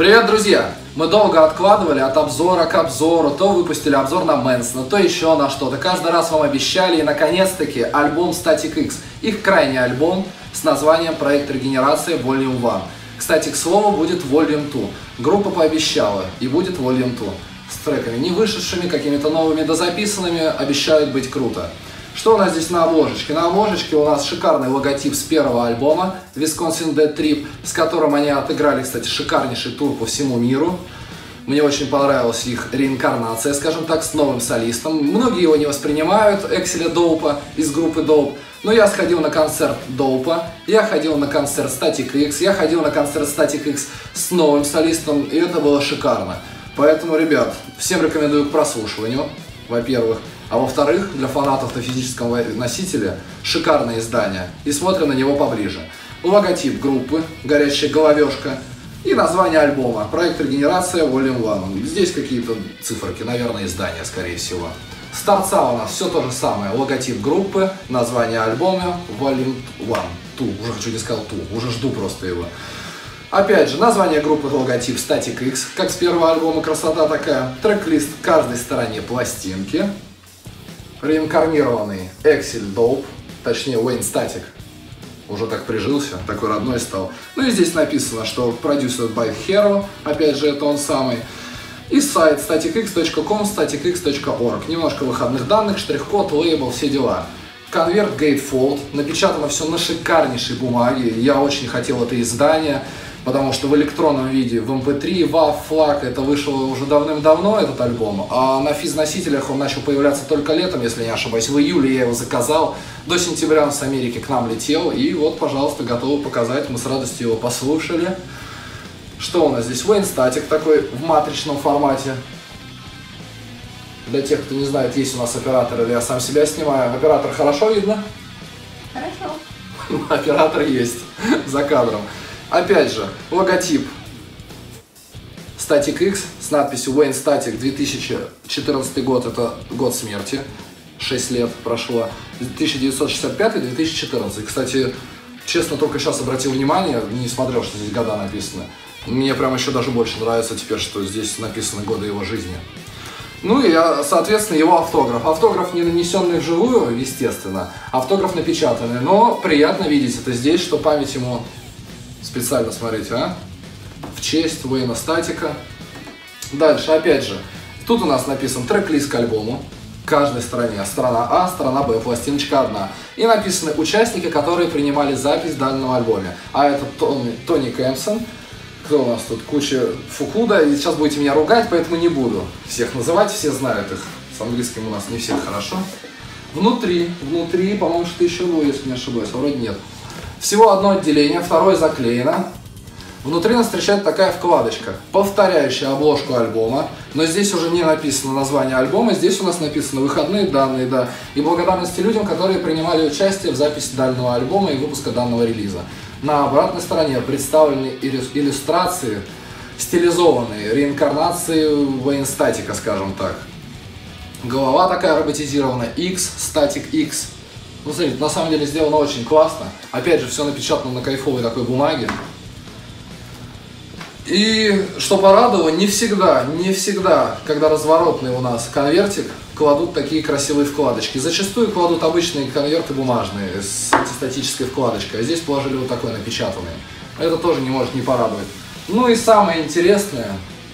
Привет, друзья! Мы долго откладывали от обзора к обзору, то выпустили обзор на Мэнсона, то еще на что-то. Каждый раз вам обещали, и наконец-таки альбом Static X. Их крайний альбом с названием «Проект регенерации Volume 1». Кстати, к слову, будет Volume 2. Группа пообещала, и будет Volume 2. С треками не вышедшими, какими-то новыми дозаписанными, обещают быть круто. Что у нас здесь на обложечке? На обложечке у нас шикарный логотип с первого альбома Wisconsin Dead Trip, с которым они отыграли, кстати, шикарнейший тур по всему миру. Мне очень понравилась их реинкарнация, скажем так, с новым солистом. Многие его не воспринимают, Экселя Доупа из группы Доуп. Но я сходил на концерт Доупа, я ходил на концерт Static X, я ходил на концерт Static X с новым солистом, и это было шикарно. Поэтому, ребят, всем рекомендую к прослушиванию, во-первых. А во-вторых, для фанатов на физическом носителе шикарное издание. И смотрим на него поближе. Логотип группы, горящая головешка и название альбома. Проект регенерация Volume 1. Здесь какие-то циферки, наверное, издания, скорее всего. С торца у нас все то же самое. Логотип группы, название альбома Volume 1. Ту, уже хочу не сказал ту, уже жду просто его. Опять же, название группы логотип Static X, как с первого альбома красота такая. Трек-лист каждой стороне пластинки реинкарнированный Эксель Доуп, точнее Wayne Static, уже так прижился, такой родной стал. Ну и здесь написано, что продюсер by Hero, опять же это он самый. И сайт staticx.com, staticx.org. Немножко выходных данных, штрих-код, лейбл, все дела. Конверт Gatefold, напечатано все на шикарнейшей бумаге. Я очень хотел это издание потому что в электронном виде, в MP3, WAV, FLAC, это вышло уже давным-давно, этот альбом, а на физносителях он начал появляться только летом, если не ошибаюсь, в июле я его заказал, до сентября он с Америки к нам летел, и вот, пожалуйста, готовы показать, мы с радостью его послушали. Что у нас здесь? Static такой в матричном формате. Для тех, кто не знает, есть у нас оператор или я сам себя снимаю. Оператор хорошо видно? Хорошо. Оператор есть за кадром. Опять же, логотип Static X с надписью Wayne Static 2014 год, это год смерти, 6 лет прошло, 1965-2014. Кстати, честно, только сейчас обратил внимание, не смотрел, что здесь года написаны. Мне прям еще даже больше нравится теперь, что здесь написаны годы его жизни. Ну и, а, соответственно, его автограф. Автограф не нанесенный вживую, естественно, автограф напечатанный, но приятно видеть это здесь, что память ему Специально смотрите, а? В честь Уэйна Статика. Дальше, опять же, тут у нас написан трек-лист к альбому. Каждой стороне. Сторона А, сторона Б, пластиночка одна. И написаны участники, которые принимали запись в данном альбоме. А это Тони, Тони Кэмпсон, кто у нас тут? Куча Фукуда. И сейчас будете меня ругать, поэтому не буду всех называть, все знают их. С английским у нас не все хорошо. Внутри, внутри, по-моему, что еще было, если не ошибаюсь, вроде нет. Всего одно отделение, второе заклеено. Внутри нас встречает такая вкладочка, повторяющая обложку альбома, но здесь уже не написано название альбома, здесь у нас написано выходные данные, да, и благодарности людям, которые принимали участие в записи данного альбома и выпуска данного релиза. На обратной стороне представлены иллюстрации, стилизованные, реинкарнации военстатика, скажем так. Голова такая роботизированная, X, статик X, ну, смотрите, на самом деле сделано очень классно. Опять же, все напечатано на кайфовой такой бумаге. И что порадовало, не всегда, не всегда, когда разворотный у нас конвертик, кладут такие красивые вкладочки. Зачастую кладут обычные конверты бумажные с антистатической вкладочкой, а здесь положили вот такой напечатанный. Это тоже не может не порадовать. Ну и самое интересное,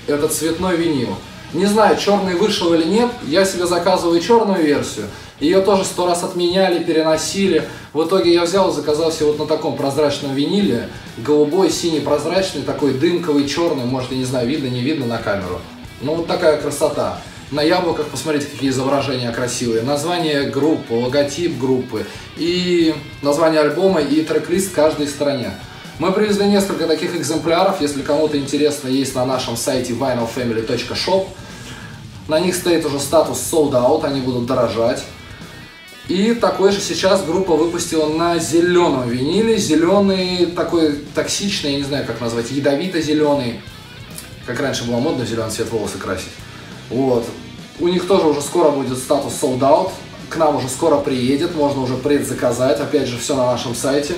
это цветной винил. Не знаю, черный вышел или нет, я себе заказываю черную версию. Ее тоже сто раз отменяли, переносили. В итоге я взял и заказал себе вот на таком прозрачном виниле. Голубой, синий, прозрачный, такой дымковый, черный. Может, я не знаю, видно, не видно на камеру. Ну, вот такая красота. На яблоках посмотрите, какие изображения красивые. Название группы, логотип группы. И название альбома, и трек-лист каждой стране. Мы привезли несколько таких экземпляров. Если кому-то интересно, есть на нашем сайте vinylfamily.shop. На них стоит уже статус sold out, они будут дорожать. И такой же сейчас группа выпустила на зеленом виниле. Зеленый, такой токсичный, я не знаю, как назвать, ядовито-зеленый. Как раньше было модно зеленый цвет волосы красить. Вот. У них тоже уже скоро будет статус sold out. К нам уже скоро приедет, можно уже предзаказать. Опять же, все на нашем сайте.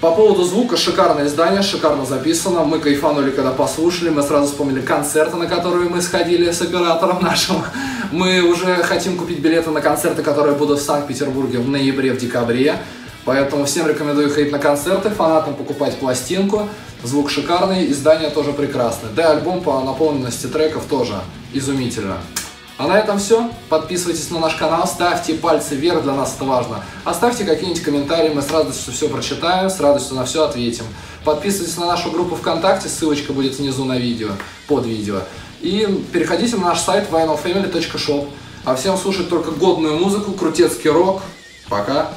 По поводу звука, шикарное издание, шикарно записано. Мы кайфанули, когда послушали. Мы сразу вспомнили концерты, на которые мы сходили с оператором нашим. Мы уже хотим купить билеты на концерты, которые будут в Санкт-Петербурге в ноябре, в декабре. Поэтому всем рекомендую ходить на концерты, фанатам покупать пластинку. Звук шикарный, издание тоже прекрасное. Да, альбом по наполненности треков тоже изумительно. А на этом все. Подписывайтесь на наш канал, ставьте пальцы вверх, для нас это важно. Оставьте какие-нибудь комментарии, мы с радостью все прочитаем, с радостью на все ответим. Подписывайтесь на нашу группу ВКонтакте, ссылочка будет внизу на видео, под видео. И переходите на наш сайт vinylfamily.shop. А всем слушать только годную музыку, крутецкий рок. Пока!